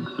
Hello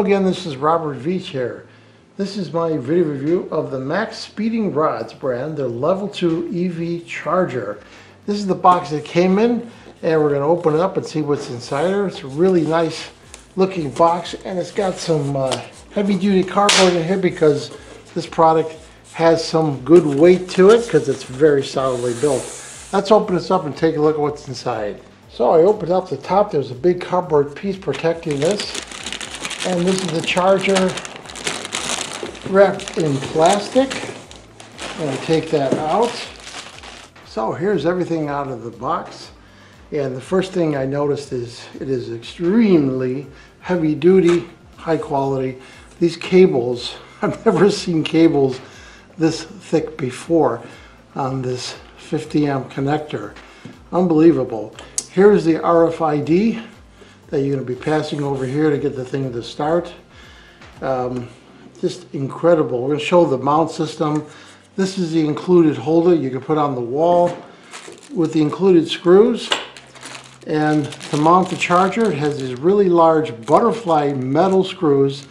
again, this is Robert Veach here. This is my video review of the maXpeedingRODS brand, their Level 2 EV Charger. This is the box that came in and we're going to open it up and see what's inside. It's a really nice looking box and it's got some uh, heavy duty cardboard in here because this product has some good weight to it because it's very solidly built. Let's open this up and take a look at what's inside. So I opened up the top, there's a big cardboard piece protecting this. And this is the charger wrapped in plastic. Going to take that out. So here's everything out of the box. And the first thing I noticed is it is extremely heavy duty, high quality. These cables, I've never seen cables this thick before on this 50 amp connector. Unbelievable. Here's the RFID that you're going to be passing over here to get the thing to start. Um, just incredible. We're going to show the mount system. This is the included holder you can put on the wall with the included screws. And to mount the charger, it has these really large butterfly metal screws.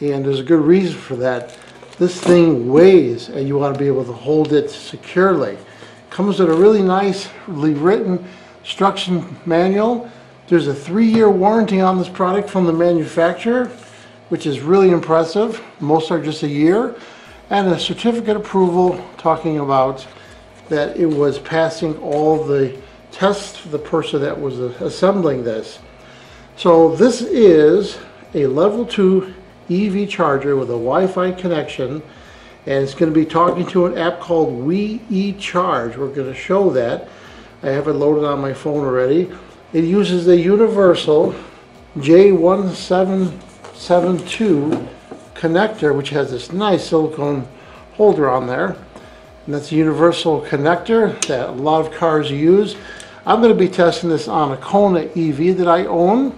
And there's a good reason for that. This thing weighs and you want to be able to hold it securely. Comes with a really nicely written instruction manual there's a three-year warranty on this product from the manufacturer, which is really impressive. Most are just a year. And a certificate approval talking about that it was passing all the tests for the person that was assembling this. So this is a level 2 EV charger with a Wi-Fi connection and it's going to be talking to an app called We eCharge. We're going to show that. I have it loaded on my phone already. It uses the universal J1772 connector, which has this nice silicone holder on there. And that's a universal connector that a lot of cars use. I'm going to be testing this on a Kona EV that I own,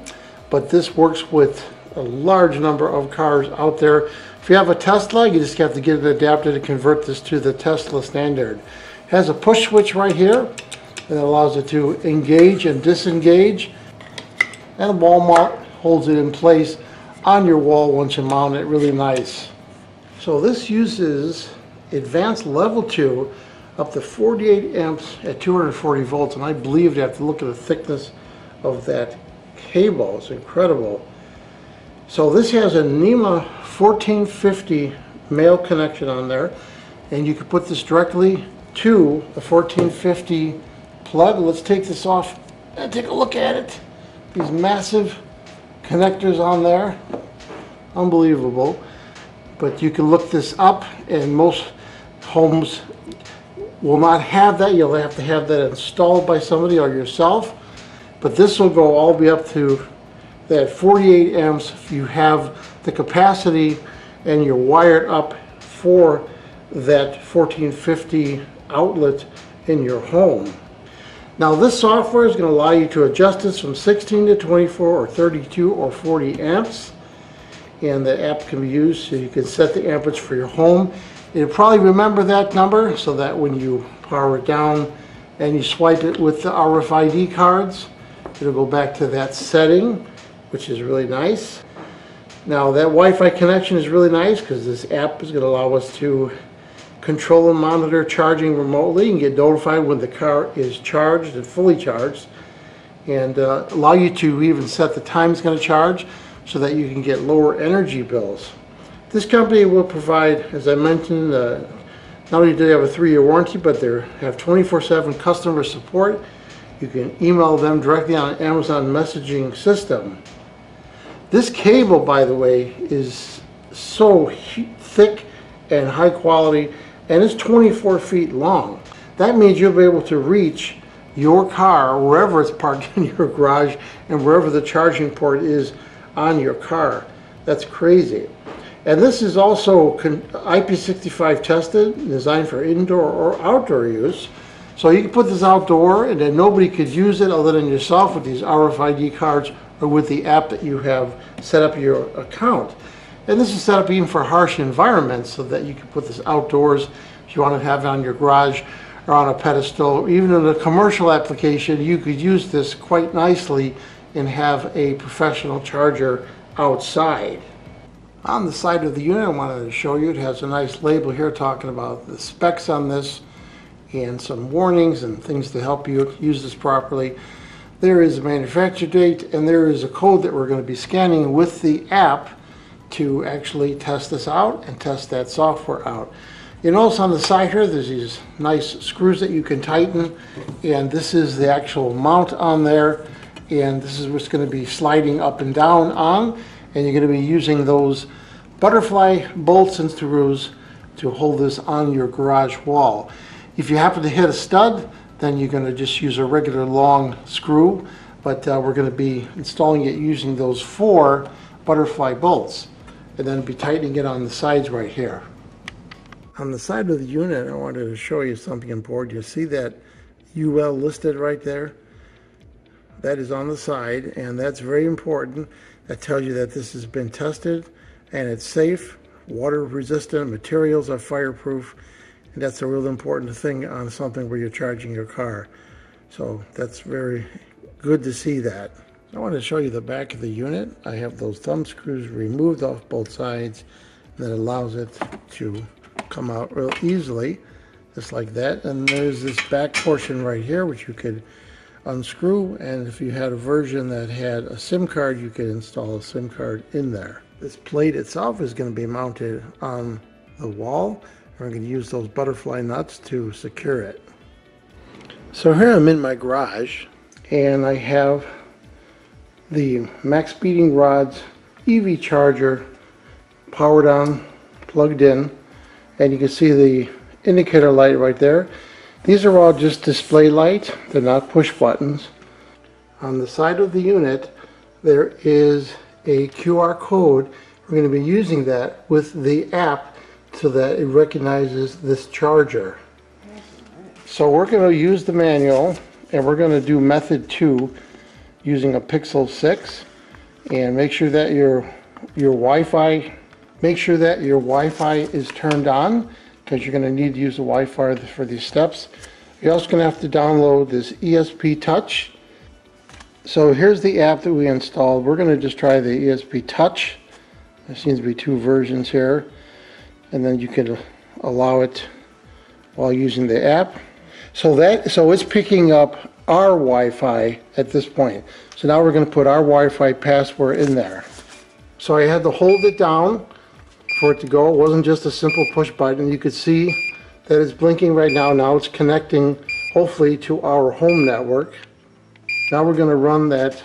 but this works with a large number of cars out there. If you have a Tesla, you just have to get it adapted to convert this to the Tesla standard. It has a push switch right here that allows it to engage and disengage. And a wall mount holds it in place on your wall once you mount it really nice. So this uses advanced level 2 up to 48 amps at 240 volts and I believe you have to look at the thickness of that cable. It's incredible. So this has a NEMA 1450 male connection on there and you can put this directly to the 1450 plug. Let's take this off and take a look at it. These massive connectors on there. Unbelievable. But you can look this up and most homes will not have that. You'll have to have that installed by somebody or yourself. But this will go all the way up to that 48 amps you have the capacity and you're wired up for that 1450 outlet in your home. Now this software is going to allow you to adjust this from 16 to 24 or 32 or 40 amps and the app can be used so you can set the amperage for your home. It'll probably remember that number so that when you power it down and you swipe it with the RFID cards it'll go back to that setting which is really nice. Now that Wi-Fi connection is really nice because this app is going to allow us to control and monitor charging remotely and get notified when the car is charged and fully charged and uh, allow you to even set the time it's going to charge so that you can get lower energy bills. This company will provide, as I mentioned, uh, not only do they have a three-year warranty, but they have 24-7 customer support. You can email them directly on Amazon messaging system. This cable, by the way, is so thick and high quality and it's 24 feet long. That means you'll be able to reach your car wherever it's parked in your garage and wherever the charging port is on your car. That's crazy. And this is also IP65 tested, designed for indoor or outdoor use. So you can put this outdoor and then nobody could use it other than yourself with these RFID cards or with the app that you have set up your account. And this is set up even for harsh environments so that you can put this outdoors if you want to have it on your garage or on a pedestal. Even in a commercial application, you could use this quite nicely and have a professional charger outside. On the side of the unit, I wanted to show you, it has a nice label here talking about the specs on this and some warnings and things to help you use this properly. There is a manufacture date and there is a code that we're going to be scanning with the app to actually test this out and test that software out. You notice on the side here, there's these nice screws that you can tighten and this is the actual mount on there and this is what's going to be sliding up and down on and you're going to be using those butterfly bolts and screws to hold this on your garage wall. If you happen to hit a stud, then you're going to just use a regular long screw, but uh, we're going to be installing it using those four butterfly bolts and then be tightening it on the sides right here. On the side of the unit, I wanted to show you something important. You see that UL listed right there? That is on the side, and that's very important. That tells you that this has been tested and it's safe, water resistant, materials are fireproof, that's a real important thing on something where you're charging your car. So that's very good to see that. I want to show you the back of the unit. I have those thumb screws removed off both sides that allows it to come out real easily, just like that. And there's this back portion right here, which you could unscrew and if you had a version that had a SIM card you could install a SIM card in there. This plate itself is going to be mounted on the wall we're going to use those butterfly nuts to secure it. So here I'm in my garage and I have the maXpeedingRODS EV charger powered on plugged in and you can see the indicator light right there these are all just display lights, they're not push buttons. On the side of the unit there is a QR code. We're going to be using that with the app so that it recognizes this charger. So we're going to use the manual and we're going to do method 2 using a Pixel 6 and make sure that your your Wi-Fi make sure that your Wi-Fi is turned on because you're going to need to use the Wi-Fi for these steps. You're also going to have to download this ESP Touch. So here's the app that we installed. We're going to just try the ESP Touch. There seems to be two versions here. And then you can allow it while using the app. So that so it's picking up our Wi-Fi at this point. So now we're going to put our Wi-Fi password in there. So I had to hold it down for it to go. It wasn't just a simple push button. You could see that it's blinking right now. Now it's connecting, hopefully, to our home network. Now we're going to run that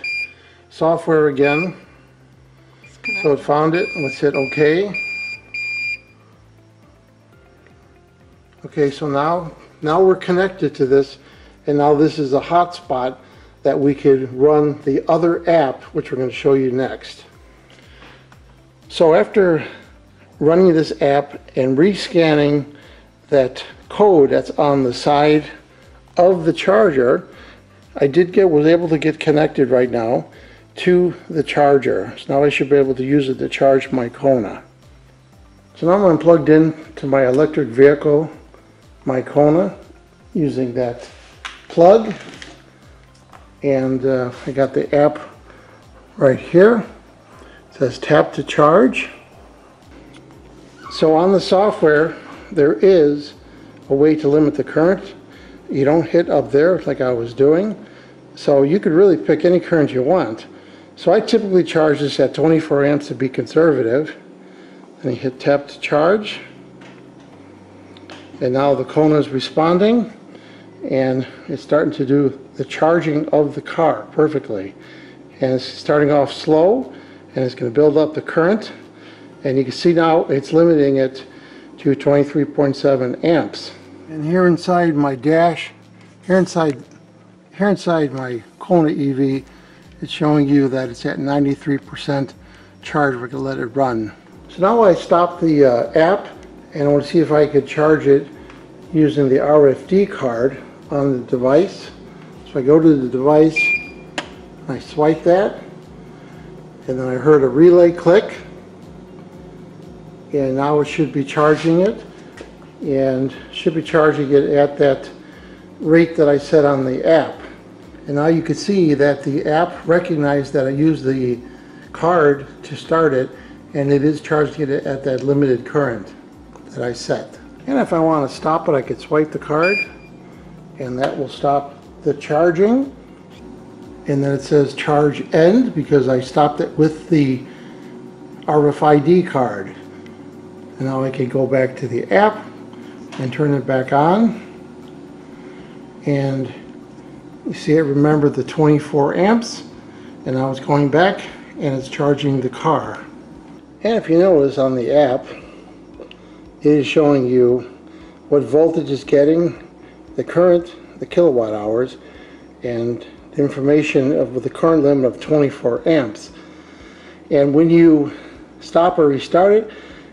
software again. So it found it. Let's hit OK. Okay, so now, now we're connected to this, and now this is a hotspot that we could run the other app, which we're going to show you next. So after running this app and rescanning that code that's on the side of the charger, I did get was able to get connected right now to the charger. So now I should be able to use it to charge my Kona. So now I'm plugged in to my electric vehicle, my Kona, using that plug. And uh, I got the app right here. It says tap to charge. So on the software, there is a way to limit the current. You don't hit up there like I was doing. So you could really pick any current you want. So I typically charge this at 24 amps to be conservative. And you hit tap to charge. And now the Kona is responding and it's starting to do the charging of the car perfectly. And it's starting off slow and it's going to build up the current and you can see now it's limiting it to 23.7 amps. And here inside my dash, here inside, here inside my Kona EV, it's showing you that it's at 93% charge. We're gonna let it run. So now I stop the uh, app and I want to see if I could charge it using the RFID card on the device. So I go to the device, I swipe that, and then I heard a relay click, and now it should be charging it and should be charging it at that rate that I set on the app. And now you can see that the app recognized that I used the card to start it and it is charging it at that limited current that I set. And if I want to stop it, I could swipe the card and that will stop the charging. And then it says charge end because I stopped it with the RFID card. And now I can go back to the app and turn it back on. And you see it remembered the 24 amps and now it's going back and it's charging the car. And if you notice on the app, it is showing you what voltage is getting, the current, the kilowatt hours, and the information of the current limit of 24 amps. And when you stop or restart it,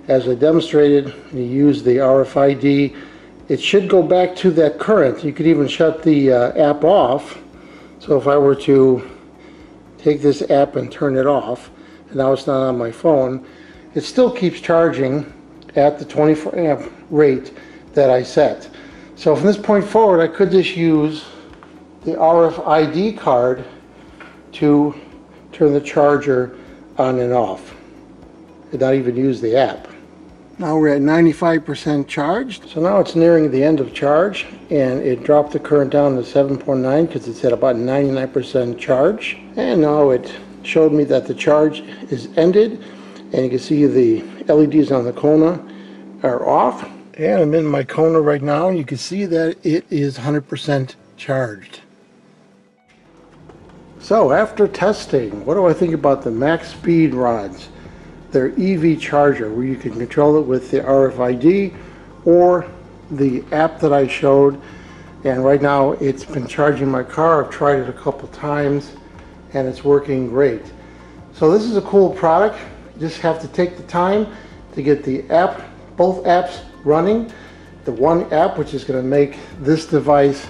as I demonstrated, you use the RFID, it should go back to that current. You could even shut the uh, app off. So if I were to take this app and turn it off, and now it's not on my phone, it still keeps charging at the 24 amp rate that I set. So from this point forward, I could just use the RFID card to turn the charger on and off and not even use the app. Now we're at 95% charged. So now it's nearing the end of charge and it dropped the current down to 7.9 because it's at about 99% charge. And now it showed me that the charge is ended and you can see the LEDs on the Kona are off. And I'm in my Kona right now and you can see that it is 100% charged. So after testing, what do I think about the max speed rods? Their EV charger where you can control it with the RFID or the app that I showed and right now it's been charging my car. I've tried it a couple times and it's working great. So this is a cool product. Just have to take the time to get the app, both apps running. The one app which is going to make this device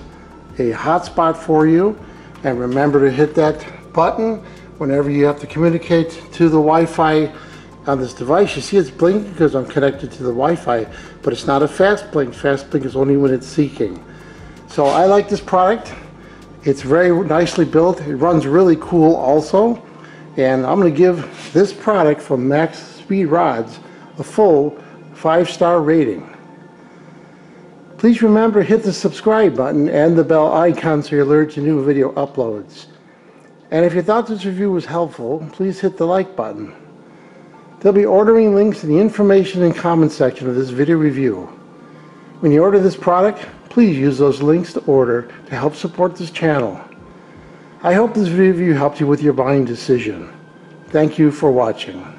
a hotspot for you and remember to hit that button whenever you have to communicate to the Wi-Fi on this device. You see it's blinking because I'm connected to the Wi-Fi, but it's not a fast blink. Fast blink is only when it's seeking. So I like this product. It's very nicely built. It runs really cool also. And I'm going to give this product from Max Speed Rods a full five-star rating. Please remember to hit the subscribe button and the bell icon so you're alerted to new video uploads. And if you thought this review was helpful, please hit the like button. There'll be ordering links in the information and comment section of this video review. When you order this product, please use those links to order to help support this channel. I hope this review helped you with your buying decision. Thank you for watching.